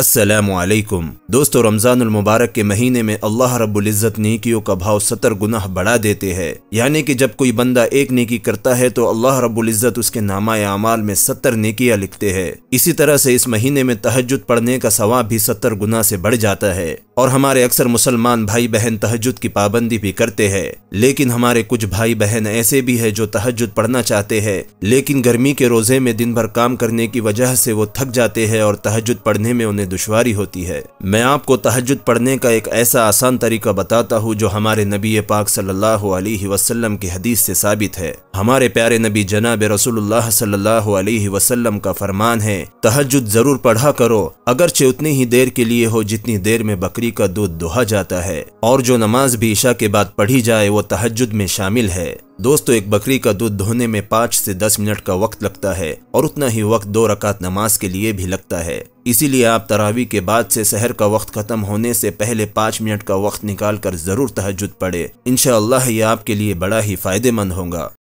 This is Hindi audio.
असलकुम दोस्तों रमज़ान मुबारक के महीने में अल्लाह रब्बुल इज़्ज़त नेकियों का भाव सत्तर गुनाह बढ़ा देते हैं। यानी कि जब कोई बंदा एक नेकी करता है तो अल्लाह रब्बुल इज़्ज़त उसके नामा अमाल में सत्तर नेकियाँ लिखते हैं। इसी तरह से इस महीने में तहजद पढ़ने का सवाब भी सत्तर गुना से बढ़ जाता है। और हमारे अक्सर मुसलमान भाई बहन तहजद की पाबंदी भी करते हैं। लेकिन हमारे कुछ भाई बहन ऐसे भी है जो तहजद पढ़ना चाहते हैं। लेकिन गर्मी के रोज़े में दिन भर काम करने की वजह से वो थक जाते हैं और तहजद पढ़ने में उन्हें दुश्वारी होती है। मैं आपको तहजद पढ़ने का एक ऐसा आसान तरीका बताता हूँ जो हमारे नबी पाक सल्लल्लाहु अलैहि वसल्लम की हदीस से साबित है। हमारे प्यारे नबी जनाब रसूलुल्लाह सल्लल्लाहु अलैहि वसल्लम का फरमान है तहजद ज़रूर पढ़ा करो, अगरचे उतनी ही देर के लिए हो जितनी देर में बकरी का दूध दुहा जाता है, और जो नमाज़ भी ईशा के बाद पढ़ी जाए वो तहजद में शामिल है। दोस्तों, एक बकरी का दूध धोने में पाँच से दस मिनट का वक्त लगता है और उतना ही वक्त दो रकात नमाज़ के लिए भी लगता है। इसीलिए आप तरावी के बाद से शहर का वक्त खत्म होने से पहले पाँच मिनट का वक्त निकाल कर ज़रूर तहजद पड़े इनशाला आपके लिए बड़ा ही फ़ायदेमंद होगा।